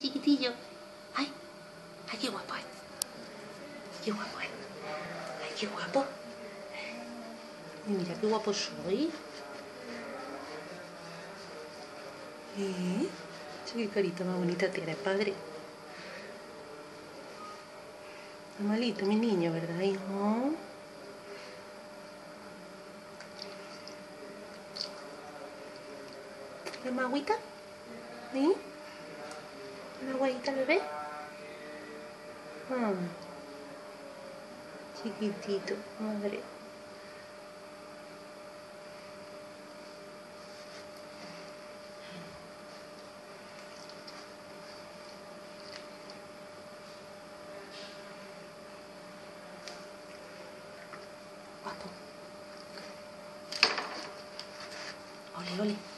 Chiquitillo. Ay, ay, qué guapo es. Qué guapo es. Ay, qué guapo. Mira qué guapo soy. ¿Eh? Qué carita más bonita tiene, padre. Está malito mi niño, ¿verdad, hijo? ¿Quieres más agüita? ¿Sí? bonita bebé. Ah, chiquitito, madre. Guapo. Ole, ole.